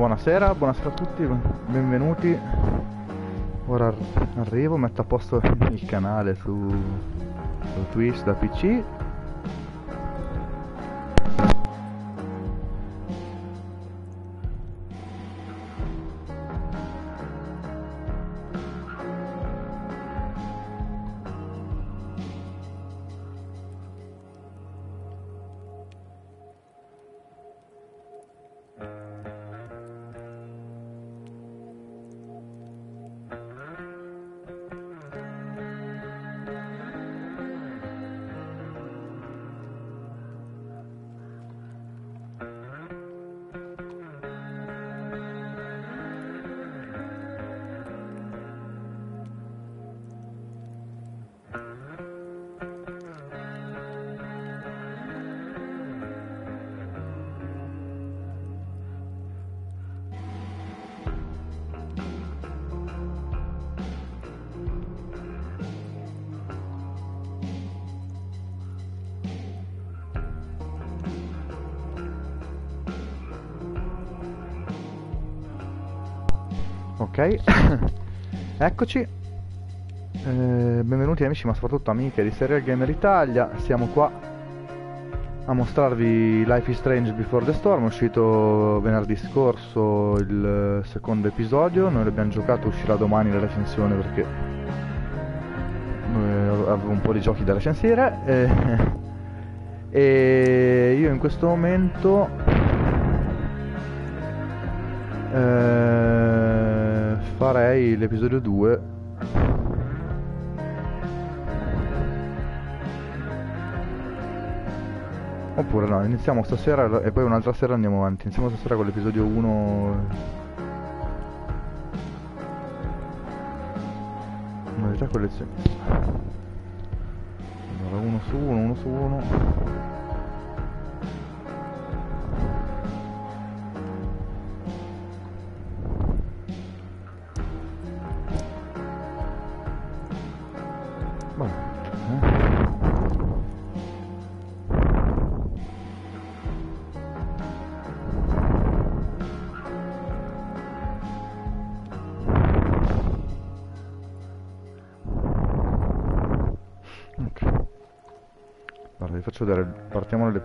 Buonasera, buonasera a tutti, benvenuti. Ora ar- arrivo, metto a posto il canale su, su Twitch da PC. Eccoci. Eh, benvenuti amici, ma soprattutto amiche di Serial Gamer Italia. Siamo qua a mostrarvi Life is Strange Before the Storm. È uscito venerdì scorso il secondo episodio. Noi l'abbiamo giocato, uscirà domani la recensione perché eh, avevo un po' di giochi da recensire. Eh, e io in questo momento eh, direi l'episodio 2 oppure no iniziamo stasera e poi un'altra sera andiamo avanti. Iniziamo stasera con l'episodio 1 modalità collezione allora 1 su 1 1 su 1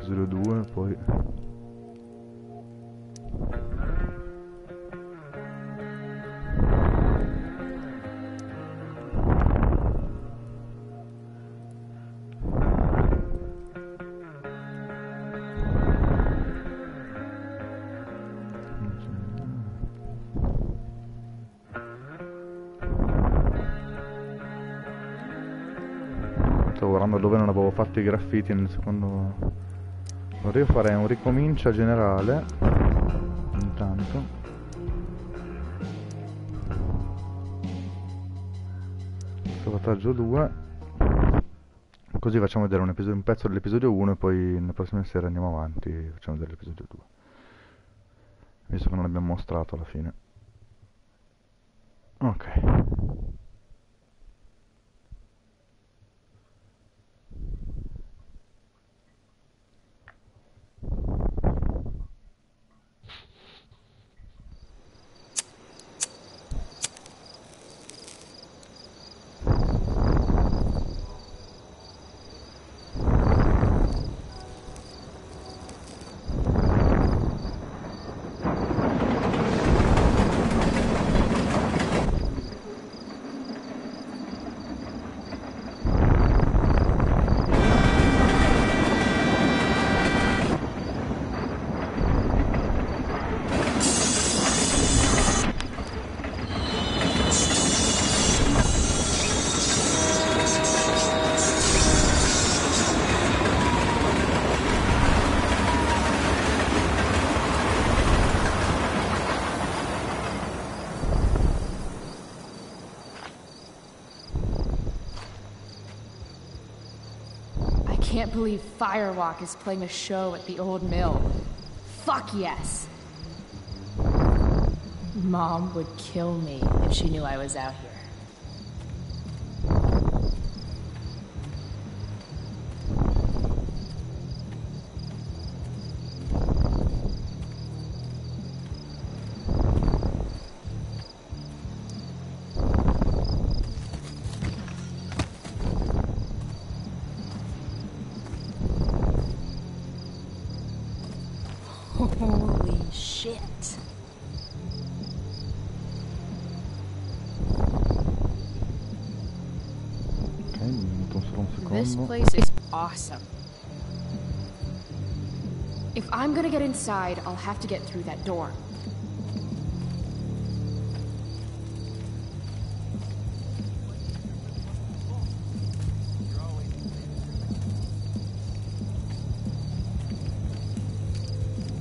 dall'episodio 2, poi... Sto guardando dove non avevo fatto i graffiti nel secondo... Vorrei fare un ricomincia generale. Intanto. Salvataggio 2. Così facciamo vedere un, episodio, un pezzo dell'episodio 1 e poi nelle prossime sere andiamo avanti e facciamo vedere l'episodio 2. Visto che non l'abbiamo mostrato alla fine. Ok. Believe Firewalk is playing a show at the old mill. Fuck yes. Mom would kill me if she knew I was out here. This place is awesome. If I'm gonna get inside, I'll have to get through that door.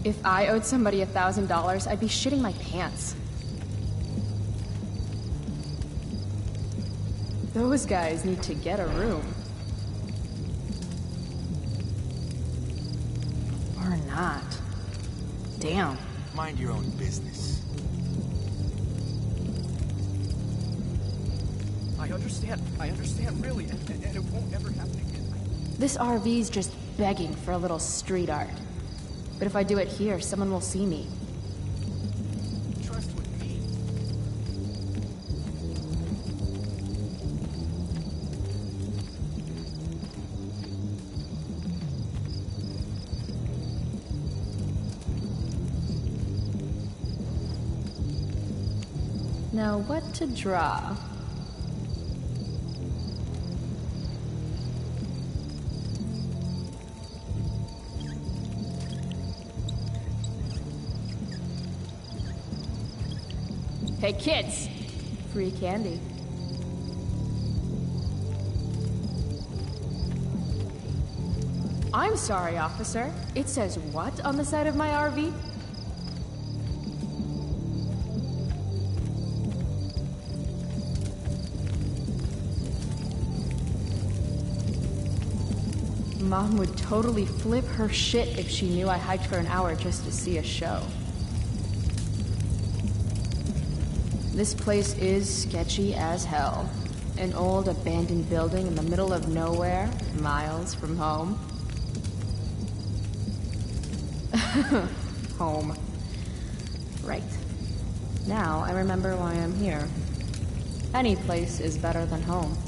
If I owed somebody a thousand dollars, I'd be shitting my pants. Those guys need to get a room. I understand, really, and, and, it won't ever happen again. This RV's just begging for a little street art. But if I do it here, someone will see me. Trust with me. Now, what to draw? Hey, kids! Free candy. I'm sorry, officer. It says what on the side of my RV? Mom would totally flip her shit if she knew I hiked for an hour just to see a show. This place is sketchy as hell. An old abandoned building in the middle of nowhere, miles from home. home. Right. Now I remember why I'm here. Any place is better than home.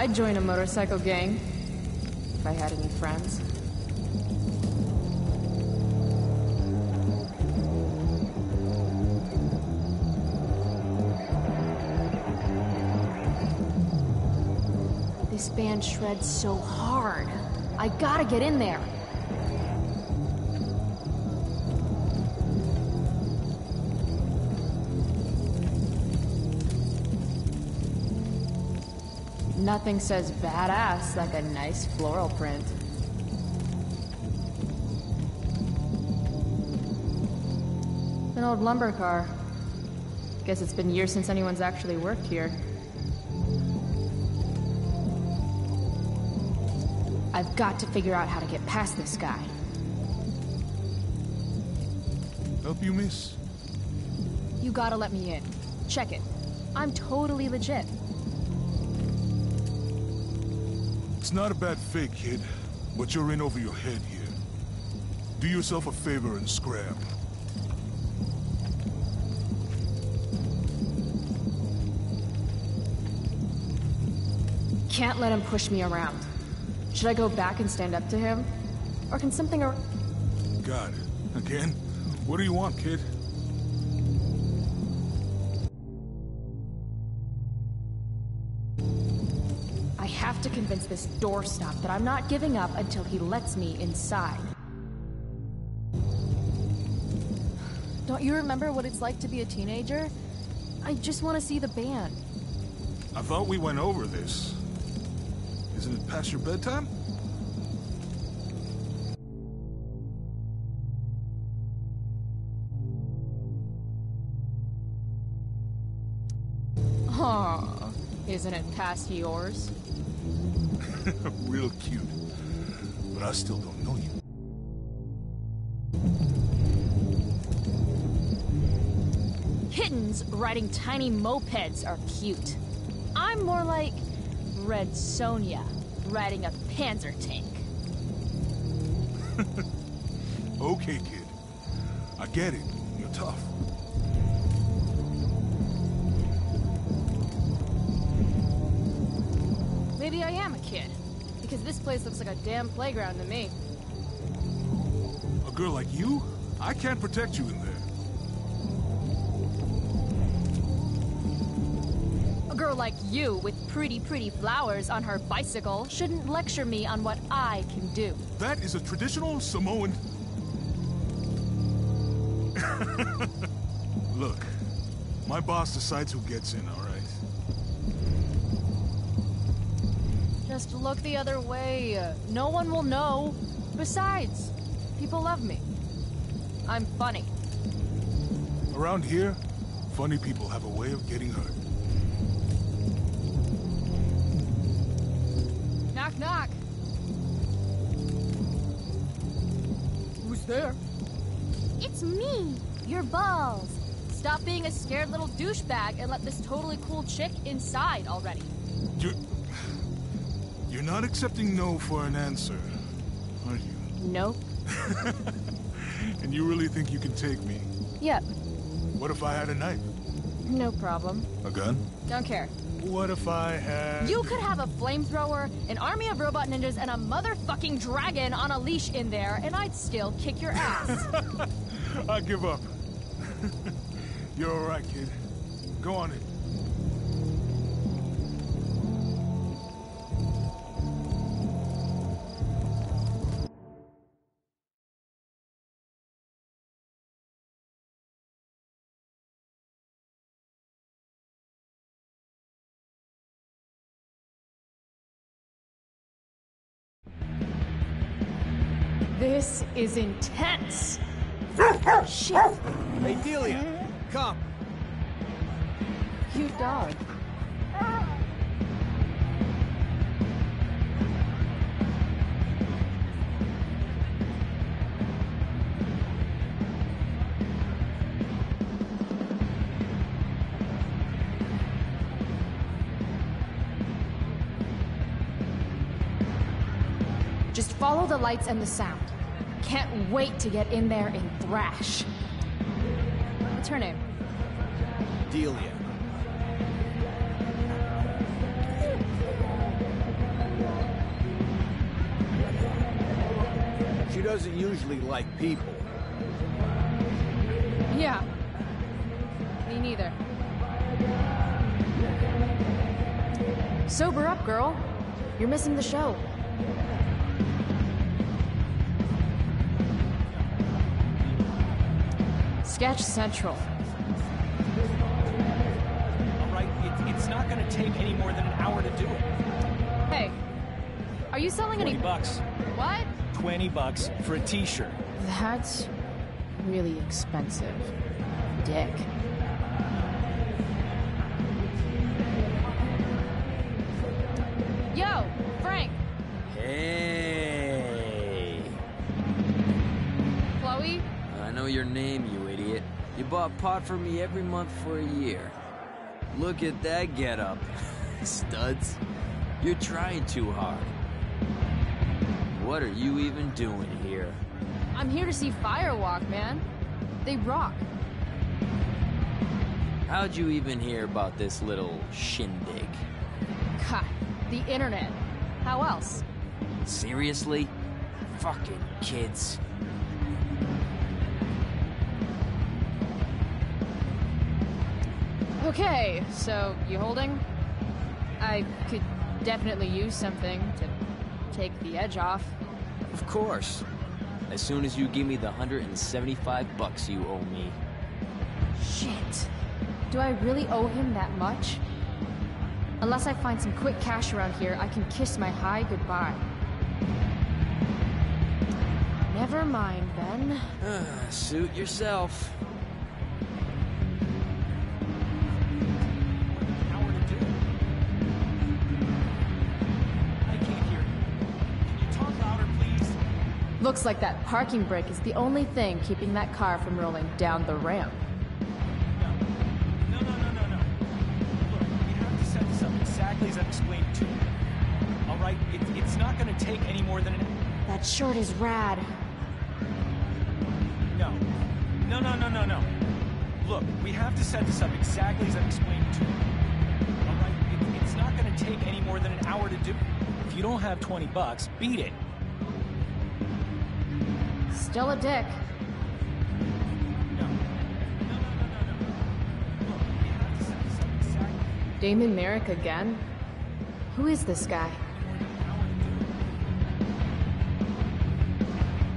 I'd join a motorcycle gang if I had any friends. This band shreds so hard. I gotta get in there. Nothing says badass like a nice floral print. An old lumber car. Guess it's been years since anyone's actually worked here. I've got to figure out how to get past this guy. Help you, miss? You gotta let me in. Check it. I'm totally legit. It's not a bad fake, kid, but you're in over your head here. Do yourself a favor and scram. Can't let him push me around. Should I go back and stand up to him? Or can something ar- God, again? What do you want, kid? Convince this doorstop that I'm not giving up until he lets me inside. Don't you remember what it's like to be a teenager? I just want to see the band. I thought we went over this. Isn't it past your bedtime? Aw, isn't it past yours? Real cute. But I still don't know you. Kittens riding tiny mopeds are cute. I'm more like Red Sonja riding a panzer tank. Okay, kid. I get it. You're tough. I am a kid. Because this place looks like a damn playground to me. A girl like you? I can't protect you in there. A girl like you with pretty, pretty flowers on her bicycle shouldn't lecture me on what I can do. That is a traditional Samoan. Look, my boss decides who gets in, all right? Just look the other way. No one will know. Besides, people love me. I'm funny. Around here, funny people have a way of getting hurt. Knock, knock. Who's there? It's me, your balls. Stop being a scared little douchebag and let this totally cool chick inside already. You're... Not accepting no for an answer, are you? Nope. And you really think you can take me? Yep. What if I had a knife? No problem. A gun? Don't care. What if I had... You could have a flamethrower, an army of robot ninjas, and a motherfucking dragon on a leash in there, and I'd still kick your ass. I give up. You're all right, kid. Go on in. Is intense. Shit. Hey, Delia, come. Cute dog. Just follow the lights and the sound. Can't wait to get in there and thrash. What's her name? Delia. She doesn't usually like people. Yeah. Me neither. Sober up, girl. You're missing the show. Sketch Central. All right, it, it's not going to take any more than an hour to do it. Hey, are you selling any? 20 bucks. What? 20 bucks for a t-shirt. That's really expensive. Dick. Pot for me every month for a year. Look at that getup. Studs. You're trying too hard. What are you even doing here? I'm here to see Firewalk, man. They rock. How'd you even hear about this little shindig? God, the internet. How else? Seriously? Fucking kids. Okay, so you holding? I could definitely use something to take the edge off. Of course. As soon as you give me the 175 bucks you owe me. Shit. Do I really owe him that much? Unless I find some quick cash around here, I can kiss my high goodbye. Never mind, then. Suit yourself. Looks like that parking brake is the only thing keeping that car from rolling down the ramp. No, no, no, no, no. Look, we have to set this up exactly as I've explained to you. All right, it, it's not going to take any more than an... That shirt is rad. No. No, no, no, no, no. Look, we have to set this up exactly as I've explained to you. All right, it, it's not gonna take any more than an hour to do. If you don't have 20 bucks, beat it. This up exactly Damon Merrick again? Who is this guy? more than an hour to do it.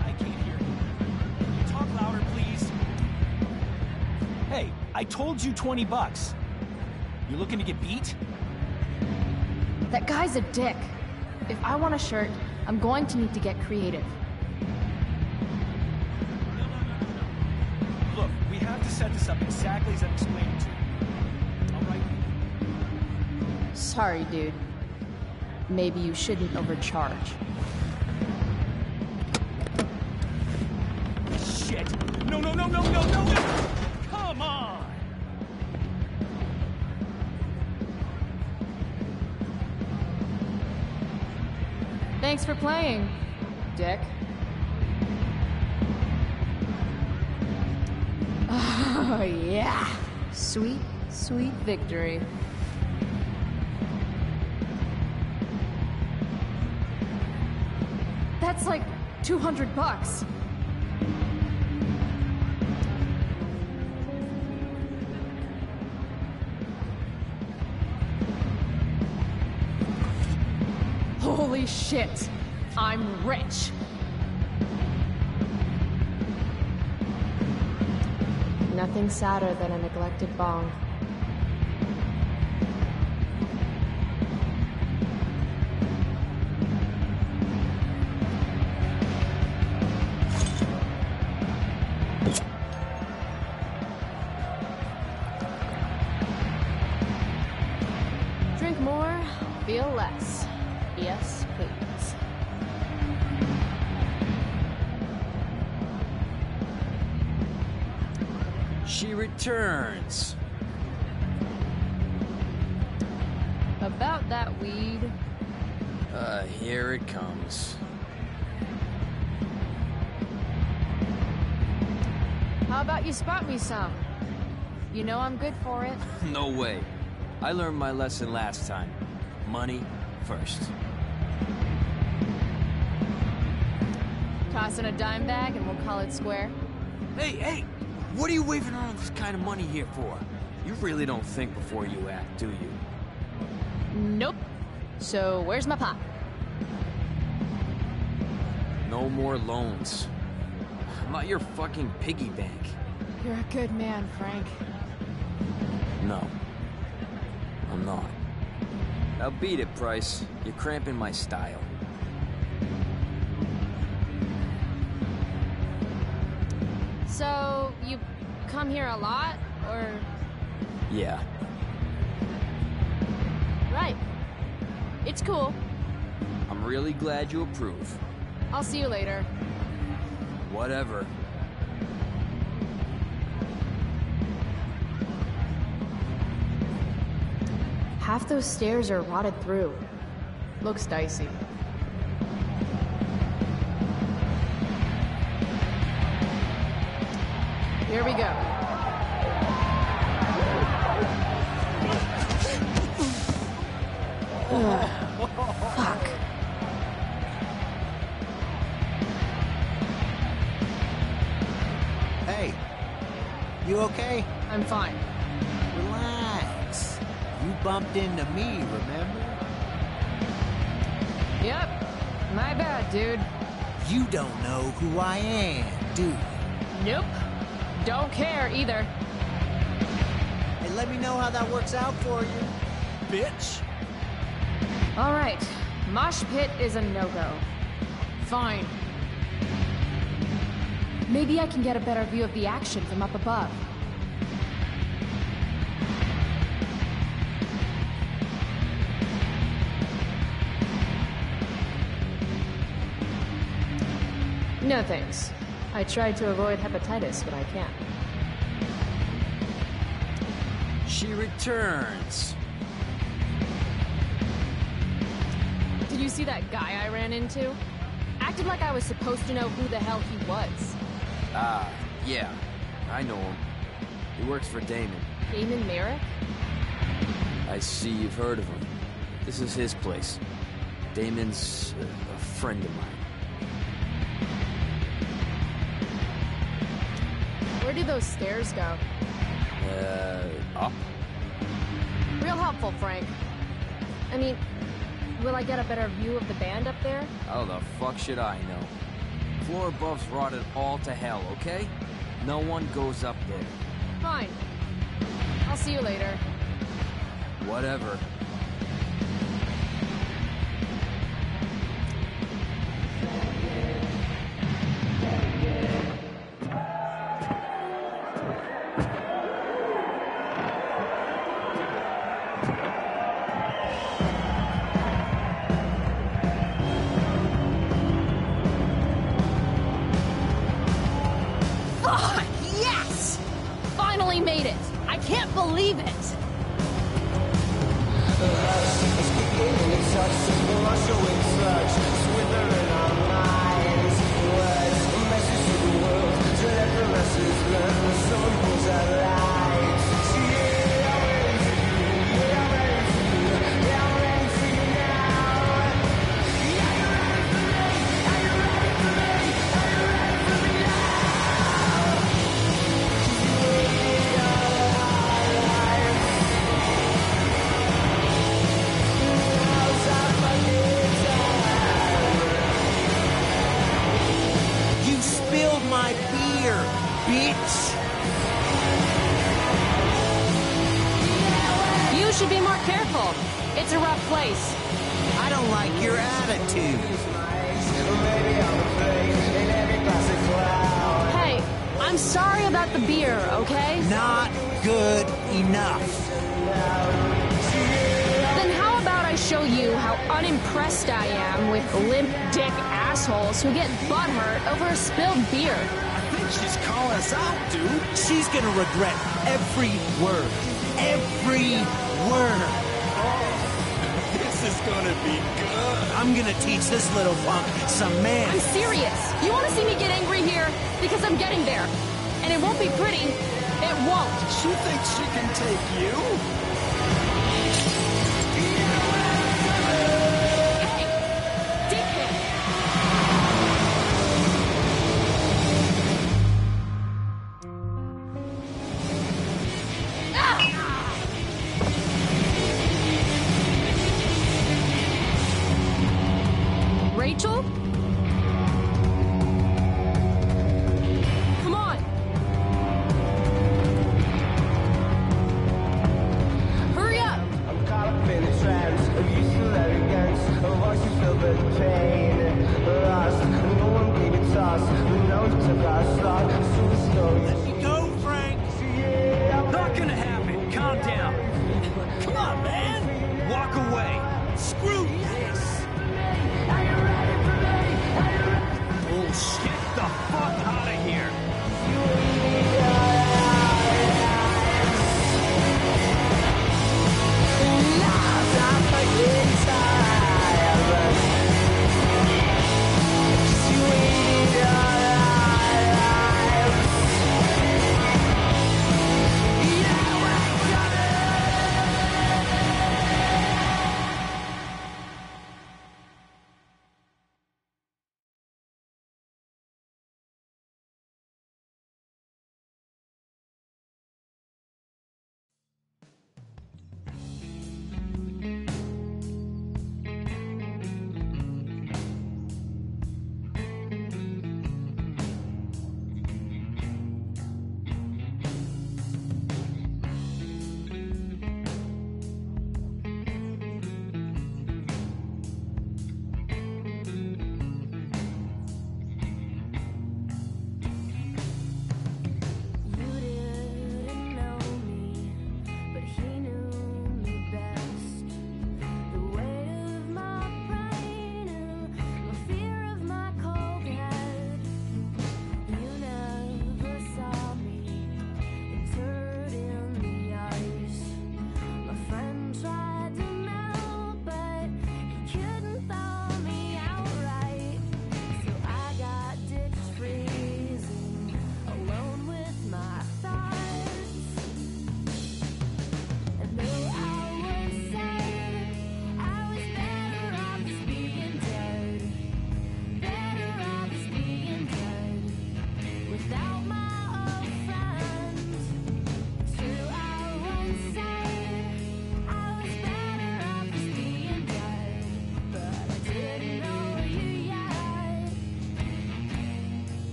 I can't hear you talk louder, please? Hey, I told you 20 bucks. You looking to get beat? That guy's a dick. If I want a shirt, I'm going to need to get creative. Set this up exactly as I'm explaining to you. All right? Sorry, dude. Maybe you shouldn't overcharge. Shit! No, no, no, no, no, no, no! Come on! Thanks for playing, Dick. Oh, yeah. Sweet, sweet victory. That's like 200 bucks. Holy shit! I'm rich! Nothing sadder than a neglected bong. Some? You know I'm good for it. No way. I learned my lesson last time. Money first. Toss in a dime bag and we'll call it square. Hey, hey! What are you waving around this kind of money here for? You really don't think before you act, do you? Nope. So where's my pop? No more loans. I'm not your fucking piggy bank. You're a good man, Frank. No. I'm not. Now beat it, Price. You're cramping my style. So you come here a lot, or Yeah. right? It's cool. I'm really glad you approve. I'll see you later. Whatever. Half those stairs are rotted through. Looks dicey. Here we go. Ugh, don't know who I am, do you? Nope. Don't care either. Hey, let me know how that works out for you. Bitch! All right. Mosh pit is a no-go. Fine. Maybe I can get a better view of the action from up above. No thanks. I tried to avoid hepatitis, but I can't. She returns. Did you see that guy I ran into? Acted like I was supposed to know who the hell he was. Ah, yeah. I know him. He works for Damon. Damon Merrick? I see you've heard of him. This is his place. Damon's uh, a friend of mine. Where do those stairs go? Uh, up? Real helpful, Frank. I mean, will I get a better view of the band up there? How the fuck should I know? Floor above's rotted all to hell, okay? No one goes up there. Fine. I'll see you later. Whatever. Assholes who get butthurt over a spilled beer? I think she's calling us out, dude. She's gonna regret every word. Every word. Oh, this is gonna be good. I'm gonna teach this little punk some manners. I'm serious. You want to see me get angry here? Because I'm getting there. And it won't be pretty. It won't. She thinks she can take you?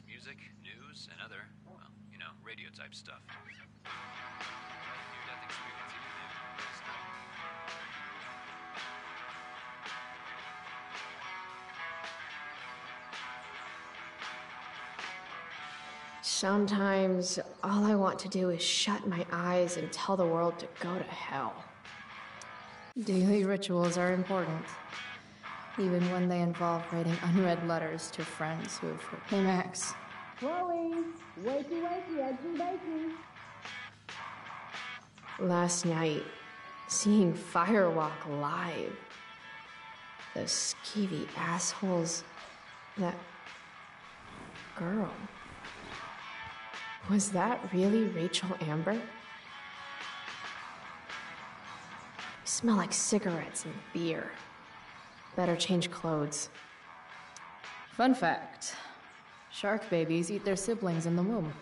The music, news, and other, well, you know, radio type stuff. Near-death experience even there. Just know. Sometimes all I want to do is shut my eyes and tell the world to go to hell. Daily rituals are important, even when they involve writing unread letters to friends who have. Hey, Max. Chloe, wakey wakey, and bacon. Last night, seeing Firewalk live. Those skeevy assholes. That girl. Was that really Rachel Amber? You smell like cigarettes and beer. Better change clothes. Fun fact shark babies eat their siblings in the womb.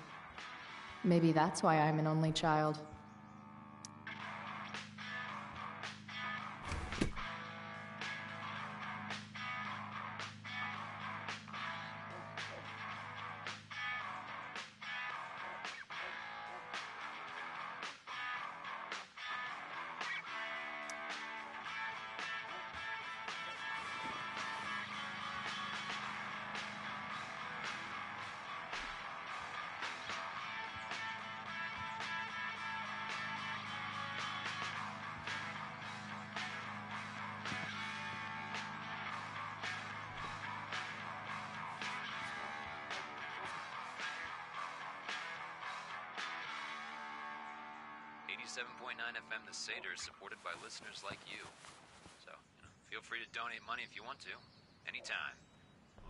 Maybe that's why I'm an only child. Eighty-seven point nine FM The Seder is supported by listeners like you. So, you know, feel free to donate money if you want to. Anytime.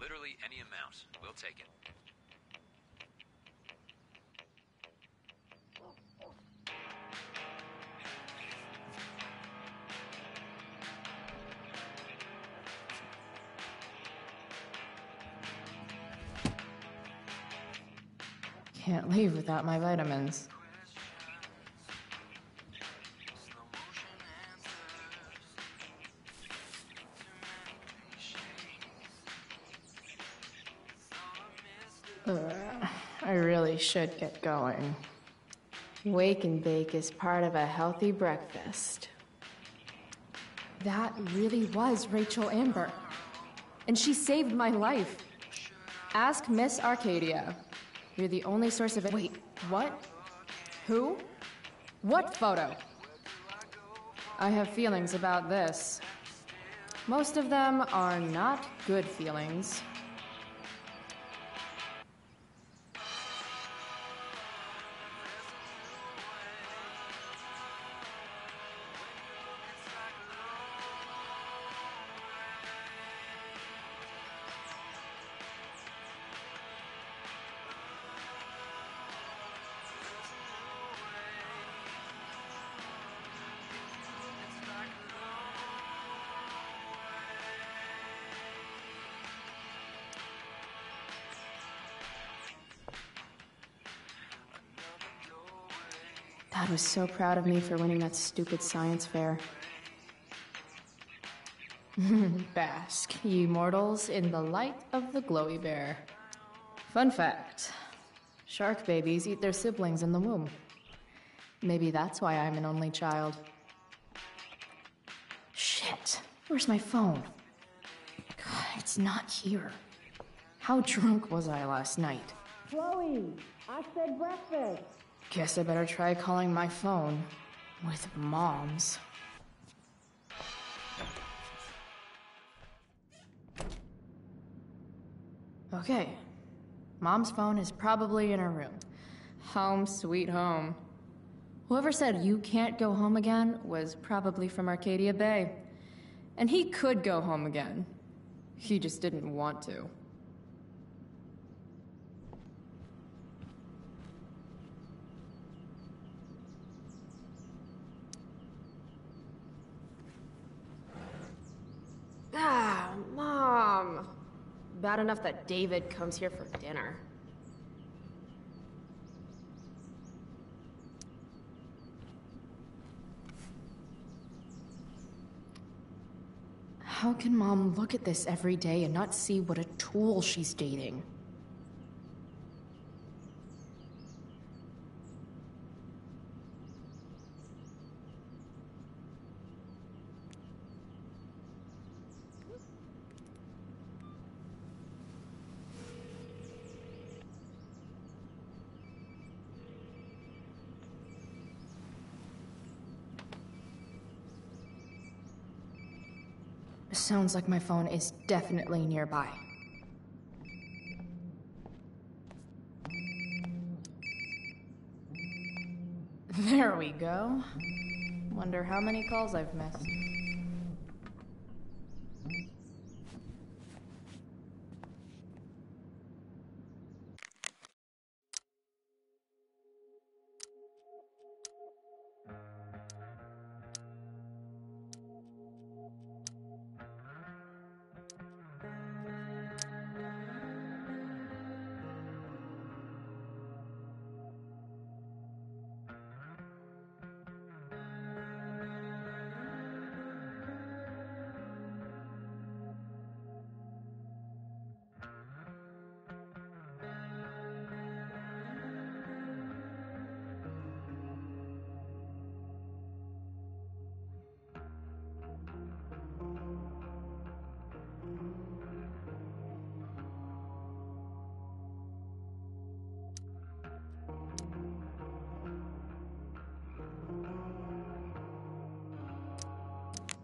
Literally any amount. We'll take it. Can't leave without my vitamins. Should get going. Wake and bake is part of a healthy breakfast. That really was Rachel Amber. And she saved my life. Ask Miss Arcadia. You're the only source of it. Wait, what? Who? What photo? I have feelings about this. Most of them are not good feelings. So proud of me for winning that stupid science fair. Bask, ye mortals, in the light of the glowy bear. Fun fact shark babies eat their siblings in the womb. Maybe that's why I'm an only child. Shit, where's my phone? God, it's not here. How drunk was I last night? Chloe, I said breakfast. Guess I better try calling my phone with mom's. Okay. Mom's phone is probably in her room. Home, sweet home. Whoever said you can't go home again was probably from Arcadia Bay. And he could go home again. He just didn't want to. Ah, Mom! Bad enough that David comes here for dinner. How can mom look at this every day and not see what a tool she's dating? Sounds like my phone is definitely nearby. There we go. Wonder how many calls I've missed.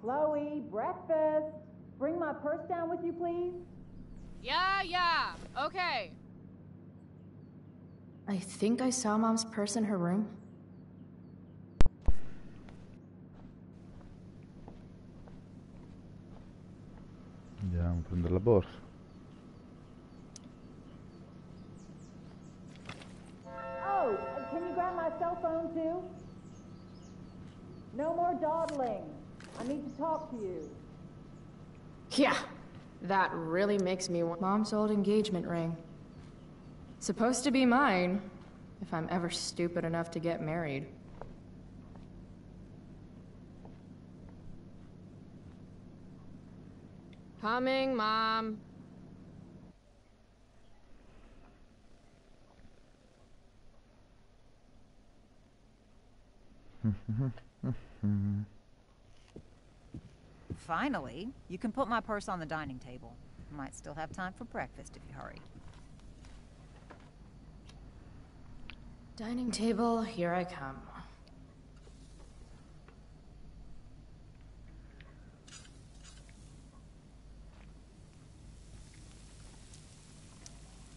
Chloe, breakfast. Bring my purse down with you, please. Yeah, yeah, okay. I think I saw mom's purse in her room. Andiamo a prendere la borsa. Oh, can you grab my cell phone too? No more dawdling. I need to talk to you. Yeah, that really makes me want mom's old engagement ring. Supposed to be mine, if I'm ever stupid enough to get married. Coming, mom. Finally, you can put my purse on the dining table. Might still have time for breakfast if you hurry. Dining table, here I come.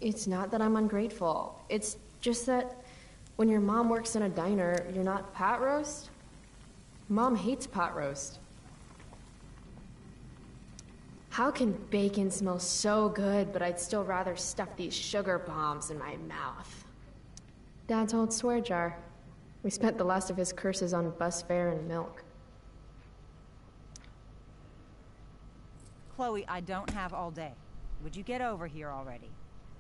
It's not that I'm ungrateful. It's just that when your mom works in a diner, you're not pot roast. Mom hates pot roast. How can bacon smell so good, but I'd still rather stuff these sugar bombs in my mouth? Dad's old swear jar. We spent the last of his curses on bus fare and milk. Chloe, I don't have all day. Would you get over here already?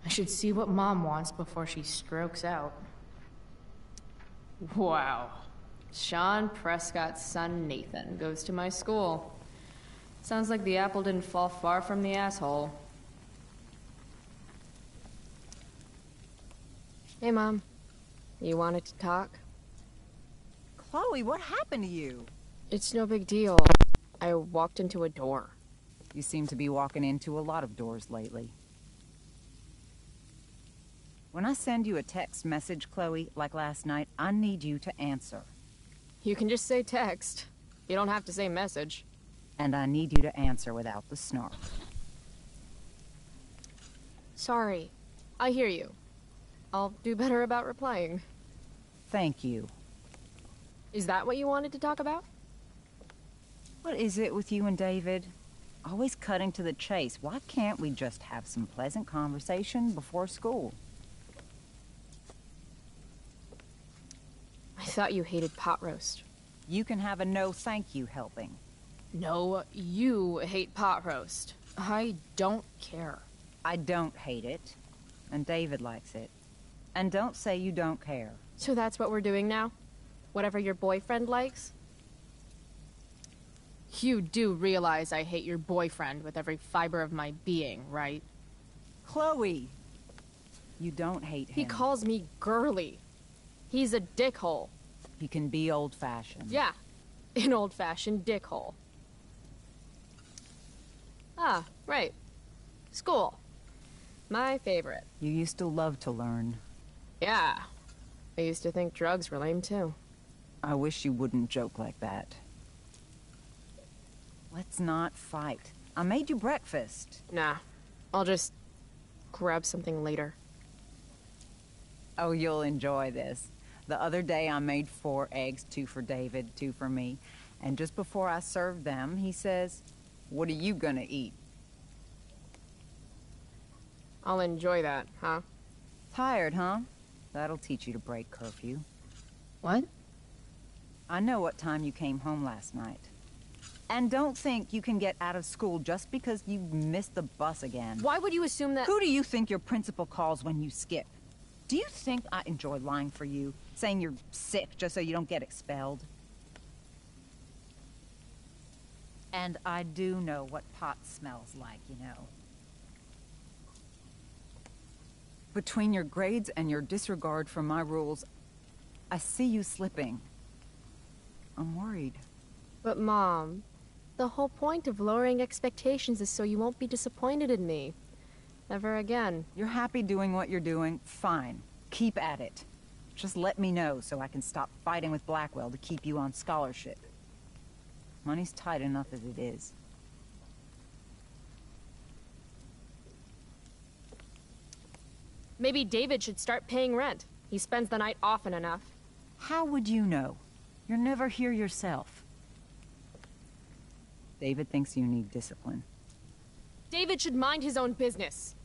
I should see what mom wants before she strokes out. Wow. Sean Prescott's son Nathan goes to my school. Sounds like the apple didn't fall far from the asshole. Hey, Mom. You wanted to talk? Chloe, what happened to you? It's no big deal. I walked into a door. You seem to be walking into a lot of doors lately. When I send you a text message, Chloe, like last night, I need you to answer. You can just say text. You don't have to say message. And I need you to answer without the snark. Sorry. I hear you. I'll do better about replying. Thank you. Is that what you wanted to talk about? What is it with you and David? Always cutting to the chase. Why can't we just have some pleasant conversation before school? I thought you hated pot roast. You can have a no thank you helping. No, you hate pot roast. I don't care. I don't hate it. And David likes it. And don't say you don't care. So that's what we're doing now? Whatever your boyfriend likes? You do realize I hate your boyfriend with every fiber of my being, right? Chloe! You don't hate him. He calls me girly. He's a dickhole. He can be old-fashioned. Yeah, an old-fashioned dickhole. Ah, right. School. My favorite. You used to love to learn. Yeah. I used to think drugs were lame too. I wish you wouldn't joke like that. Let's not fight. I made you breakfast. Nah. I'll just grab something later. Oh, you'll enjoy this. The other day I made four eggs, two for David, two for me. And just before I served them, he says, what are you gonna eat? I'll enjoy that, huh? Tired, huh? That'll teach you to break curfew. What? I know what time you came home last night. And don't think you can get out of school just because you missed the bus again. Why would you assume that- Who do you think your principal calls when you skip? Do you think I enjoy lying for you? Saying you're sick just so you don't get expelled? And I do know what pot smells like, you know. Between your grades and your disregard for my rules, I see you slipping. I'm worried. But Mom, the whole point of lowering expectations is so you won't be disappointed in me. Never again. You're happy doing what you're doing? Fine. Keep at it. Just let me know so I can stop fighting with Blackwell to keep you on scholarship. Money's tight enough as it is. Maybe David should start paying rent. He spends the night often enough. How would you know? You're never here yourself. David thinks you need discipline. David should mind his own business.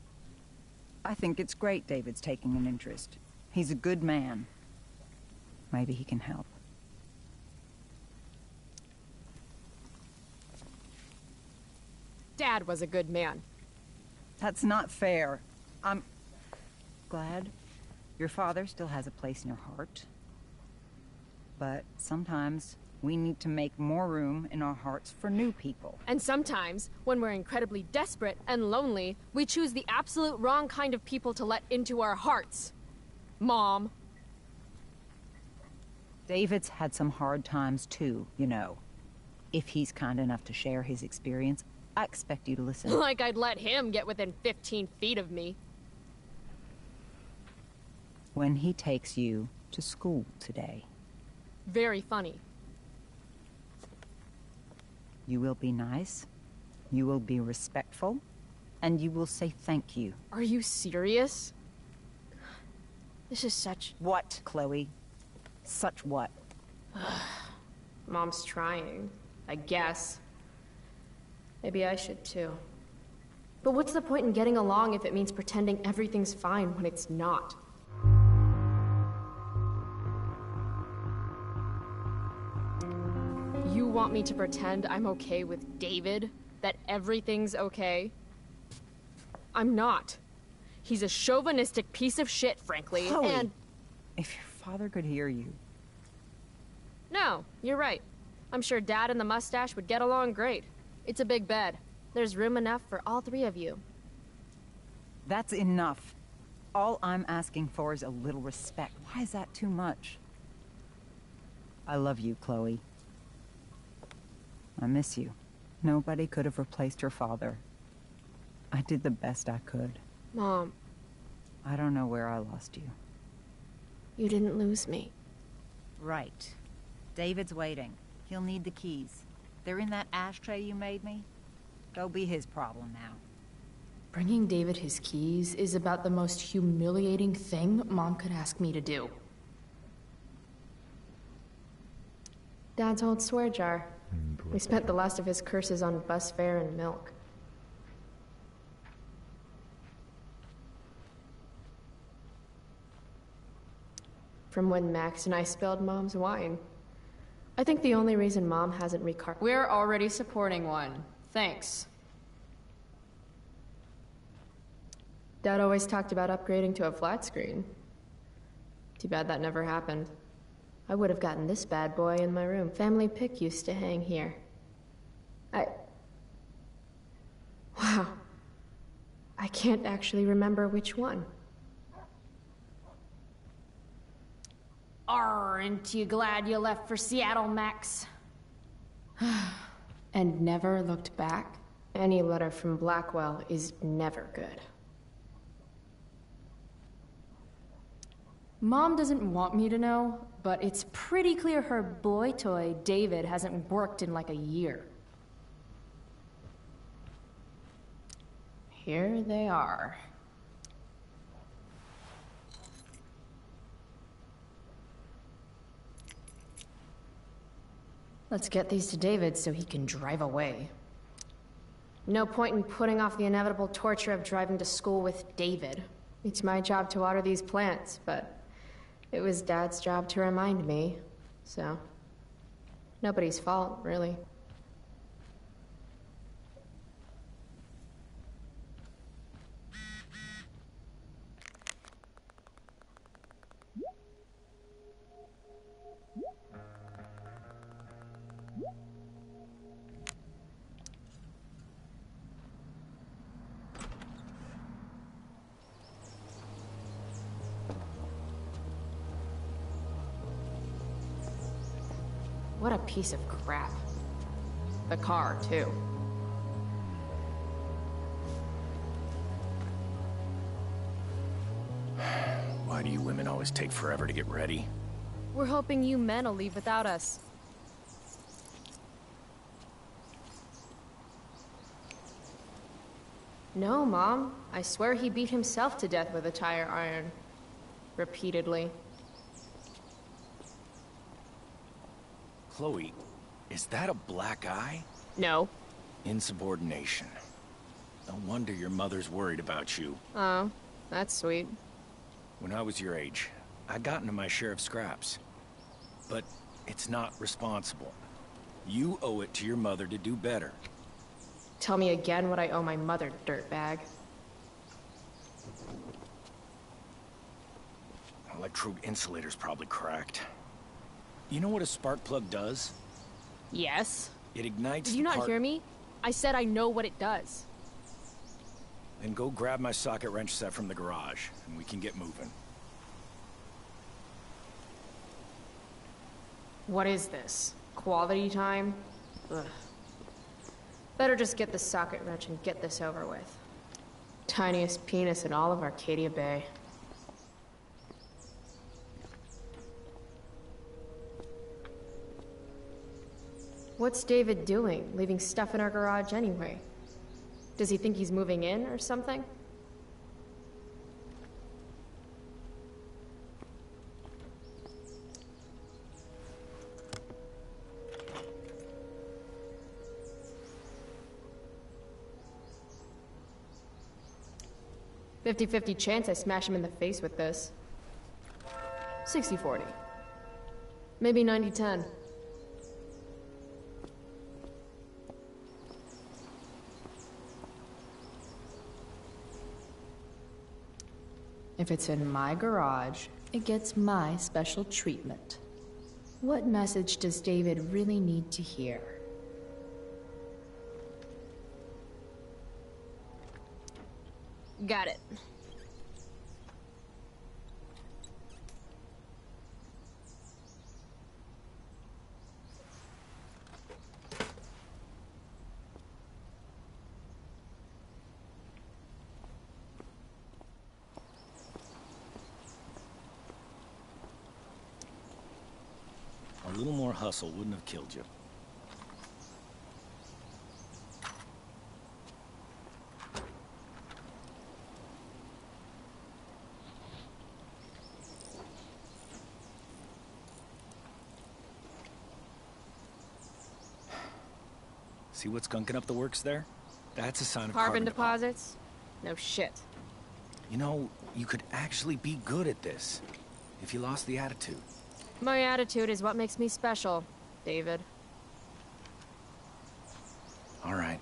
I think it's great David's taking an interest. He's a good man. Maybe he can help. Dad was a good man. That's not fair. I'm glad your father still has a place in your heart. But sometimes we need to make more room in our hearts for new people. And sometimes, when we're incredibly desperate and lonely, we choose the absolute wrong kind of people to let into our hearts. Mom. David's had some hard times too, you know. If he's kind enough to share his experience, I expect you to listen. like I'd let him get within 15 feet of me. When he takes you to school today, Very funny. you will be nice, you will be respectful, and you will say thank you. Are you serious? This is such... What, Chloe? Such what? Mom's trying. I guess. Maybe I should too. But what's the point in getting along if it means pretending everything's fine when it's not? You want me to pretend I'm okay with David? That everything's okay? I'm not. He's a chauvinistic piece of shit, frankly, Chloe, and... if your father could hear you. No, you're right. I'm sure Dad and the mustache would get along great. It's a big bed. There's room enough for all three of you. That's enough. All I'm asking for is a little respect. Why is that too much? I love you, Chloe. I miss you. Nobody could have replaced your father. I did the best I could. Mom, I don't know where I lost you. you didn't lose me. Right. David's waiting. He'll need the keys. They're in that ashtray you made me. Go be his problem now. Bringing David his keys is about the most humiliating thing Mom could ask me to do. Dad's old swear jar. We spent the last of his curses on bus fare and milk. From when Max and I spilled Mom's wine. I think the only reason Mom hasn't recar- We're already supporting one. Thanks. Dad always talked about upgrading to a flat screen. Too bad that never happened. I would have gotten this bad boy in my room. Family pic used to hang here. I. Wow. I can't actually remember which one. Aren't you glad you left for Seattle, Max? and never looked back? Any letter from Blackwell is never good. Mom doesn't want me to know, but it's pretty clear her boy toy, David, hasn't worked in like a year. Here they are. Let's get these to David so he can drive away. No point in putting off the inevitable torture of driving to school with David. It's my job to water these plants, but it was Dad's job to remind me, so. Nobody's fault, really. What a piece of crap. The car, too. Why do you women always take forever to get ready? We're hoping you men will leave without us. No, Mom. I swear he beat himself to death with a tire iron. Repeatedly. Chloe, is that a black eye? No. Insubordination. No wonder your mother's worried about you. Oh, that's sweet. When I was your age, I got into my share of scraps. But it's not responsible. You owe it to your mother to do better. Tell me again what I owe my mother, dirtbag. Electrode insulator's probably cracked. You know what a spark plug does? Yes. It ignites Did you not hear me? I said I know what it does. Then go grab my socket wrench set from the garage, and we can get moving. What is this? Quality time? Ugh. Better just get the socket wrench and get this over with. Tiniest penis in all of Arcadia Bay. What's David doing, leaving stuff in our garage anyway? Does he think he's moving in or something? Fifty-fifty chance I smash him in the face with this. 60-40. Maybe 90-10. If it's in my garage, it gets my special treatment. What message does David really need to hear? Got it. A little more hustle wouldn't have killed you. See what's gunking up the works there? That's a sign of Carbon carbon, deposit. deposits? No shit. You know, you could actually be good at this if you lost the attitude. My attitude is what makes me special, David. All right.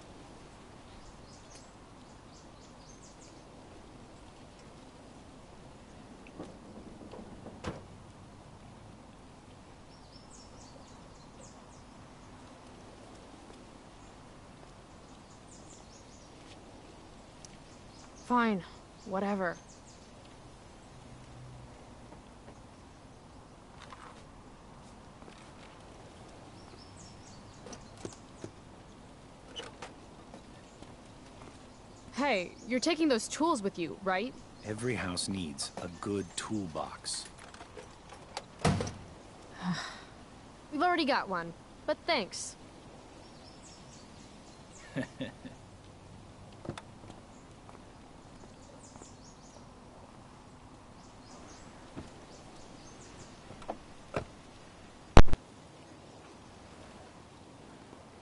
Fine, whatever. You're taking those tools with you, right? Every house needs a good toolbox. We've already got one, but thanks.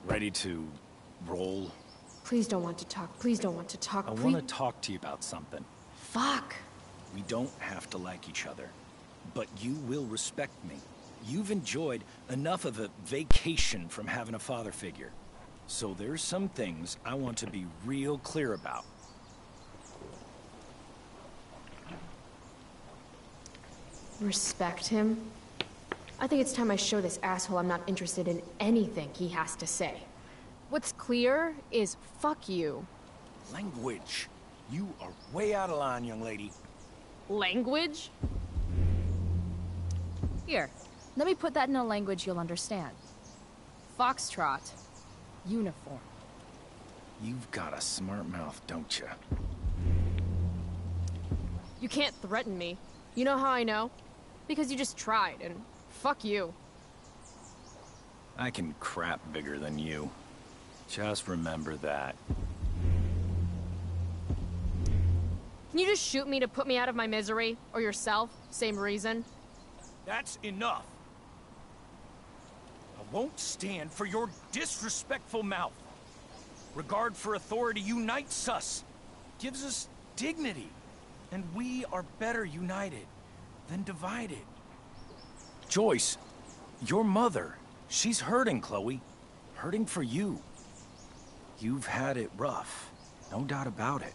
Ready to roll? Please don't want to talk. Please don't want to talk. I want to talk to you about something. Fuck. We don't have to like each other, but you will respect me. You've enjoyed enough of a vacation from having a father figure. So there's some things I want to be real clear about. Respect him? I think it's time I show this asshole I'm not interested in anything he has to say. What's clear is fuck you. Language. You are way out of line, young lady. Language? Here, let me put that in a language you'll understand. Foxtrot. Uniform. You've got a smart mouth, don't you? You can't threaten me. You know how I know? Because you just tried, and fuck you. I can crap bigger than you. Just remember that. Can you just shoot me to put me out of my misery? Or yourself? Same reason? That's enough. I won't stand for your disrespectful mouth. Regard for authority unites us, gives us dignity, and we are better united than divided. Joyce, your mother, she's hurting, Chloe. Hurting for you. You've had it rough, no doubt about it.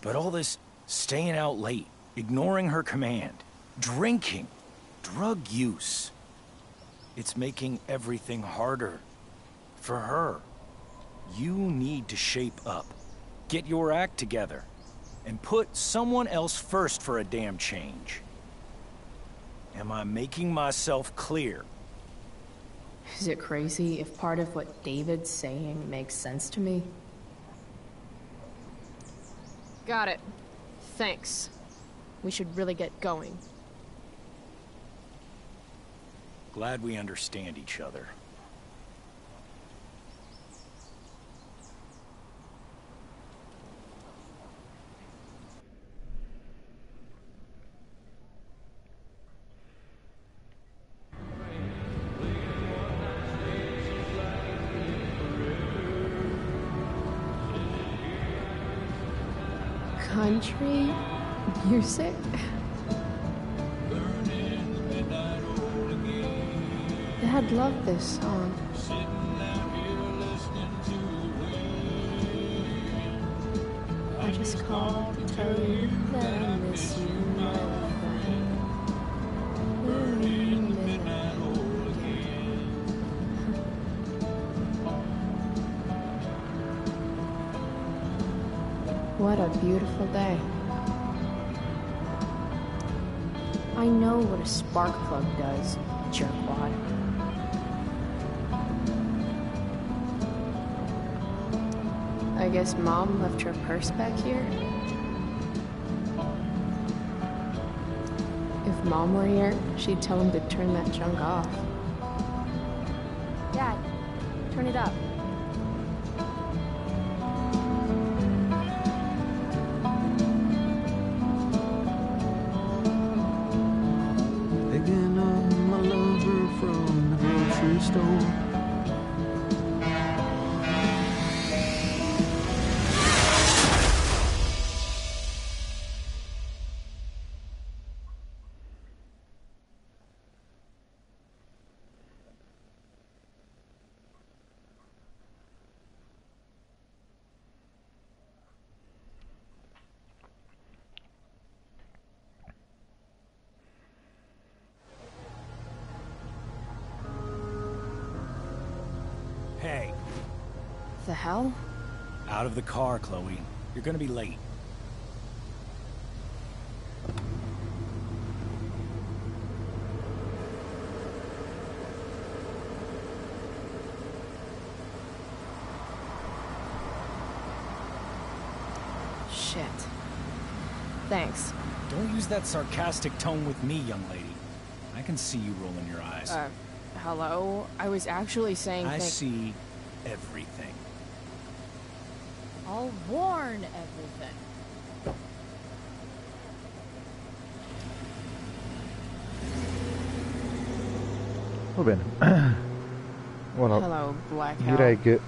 But all this staying out late, ignoring her command, drinking, drug use, it's making everything harder for her. You need to shape up, get your act together, and put someone else first for a damn change. Am I making myself clear? Is it crazy if part of what David's saying makes sense to me? Got it. Thanks. We should really get going. Glad we understand each other. Country music? Dad loved this song. I just called to tell you that I miss you, a beautiful day. I know what a spark plug does, jerkwad. I guess mom left her purse back here? If mom were here, she'd tell him to turn that junk off. okay. The hell? Out of the car, Chloe. You're gonna be late. Shit. Thanks. Don't use that sarcastic tone with me, young lady. I can see you rolling your eyes. Uh hello? I was actually saying I see everything. I'll warn everything. Va bene. Ora Hello, direi che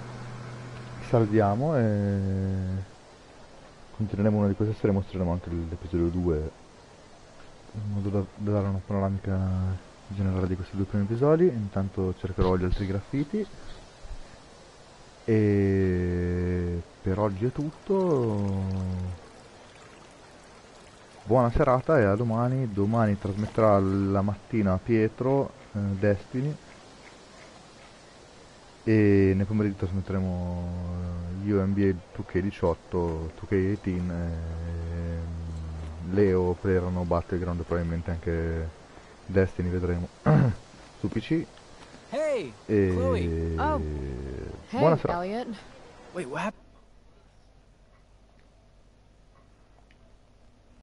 salviamo e continueremo una di queste storie, mostreremo anche l'episodio 2 in modo da, da dare una panoramica generale di questi due primi episodi. Intanto cercherò gli altri graffiti. E per oggi è tutto. Buona serata e a domani. Domani trasmetterà la mattina Pietro eh, Destiny e nel pomeriggio trasmetteremo eh, io NBA 2K18, 2K18 e Leo Plerano Battleground probabilmente anche Destiny vedremo su PC Hey, e Chloe. Oh. Hey, buona serata Elliot. Wait, what happened?